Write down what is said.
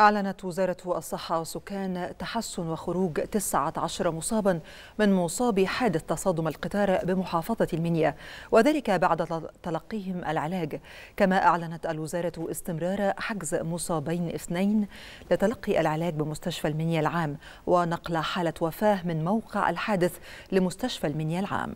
أعلنت وزارة الصحة والسكان تحسن وخروج 19 مصابا من مصابي حادث تصادم القطار بمحافظة المنيا وذلك بعد تلقيهم العلاج. كما أعلنت الوزارة استمرار حجز مصابين اثنين لتلقي العلاج بمستشفى المنيا العام ونقل حالة وفاة من موقع الحادث لمستشفى المنيا العام.